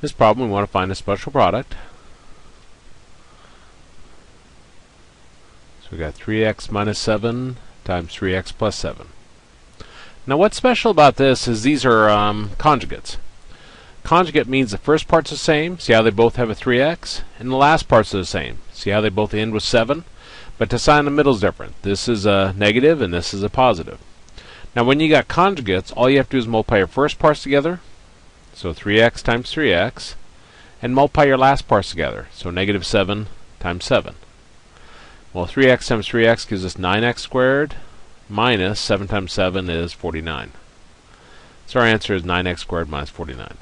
This problem we want to find a special product. So we got 3x minus 7 times 3x plus 7. Now what's special about this is these are um, conjugates. Conjugate means the first part's the same, see how they both have a 3x, and the last part's are the same. See how they both end with 7? But the sign in the middle is different. This is a negative and this is a positive. Now when you got conjugates, all you have to do is multiply your first parts together, so 3x times 3x, and multiply your last parts together, so negative 7 times 7. Well, 3x times 3x gives us 9x squared, minus 7 times 7 is 49. So our answer is 9x squared minus 49.